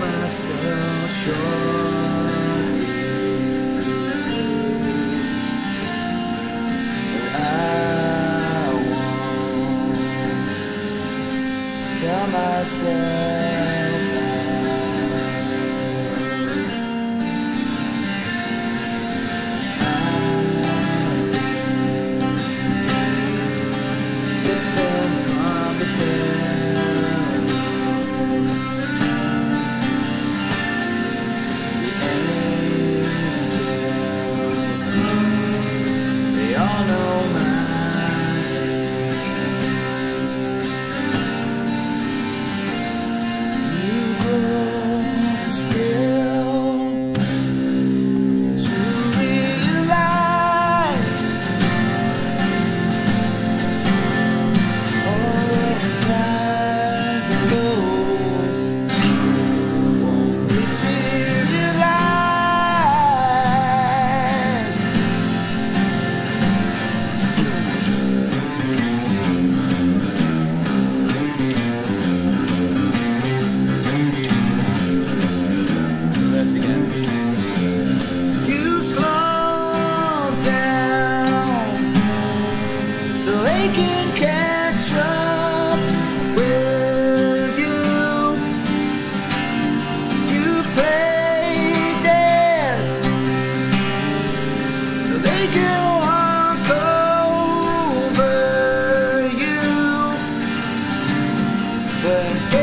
myself short these days. But I won't sell myself. burnt